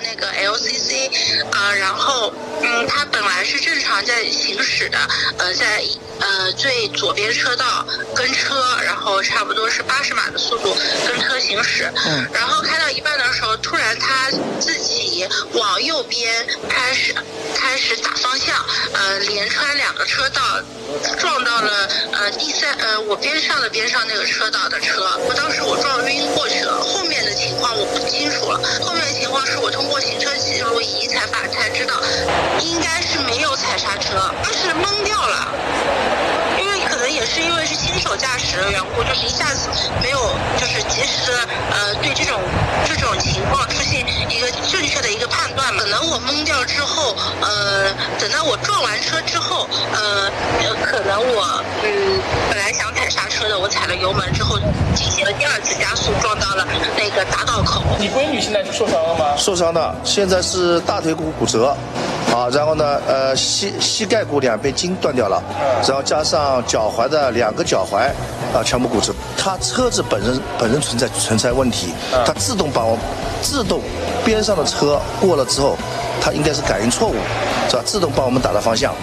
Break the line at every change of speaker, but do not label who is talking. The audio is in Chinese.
那个 LCC，呃，然后嗯，它本来是正常在行驶的，呃，在呃最左边车道跟车，然后差不多是八十码的速度跟车行驶，嗯，然后开到一半的时候，突然他自己往右边开始开始打方向，呃，连穿两个车道。撞到了呃第三呃我边上的边上那个车道的车，我当时我撞晕过去了，后面的情况我不清楚了。后面我通过行车记录仪才发才知道，应该是没有踩刹车，就是懵掉了。因为可能也是因为是新手驾驶的缘故，就是一下子没有就是及时的呃对这种这种情况出现一个正确的一个判断嘛。可能我懵掉之后，呃等到我撞完车之后，呃。可能我嗯，本来想踩刹车的，我踩了油门之后进行了第二次加速，撞到个匝道口。
你闺女现在受伤了吗？
受伤的，现在是大腿骨骨折，啊，然后呢，呃，膝膝盖骨两边筋断掉了，然后加上脚踝的两个脚踝啊全部骨折。他车子本身本身存在存在问题，他自动把我自动边上的车过了之后，他应该是感应错误，是吧？自动帮我们打了方向。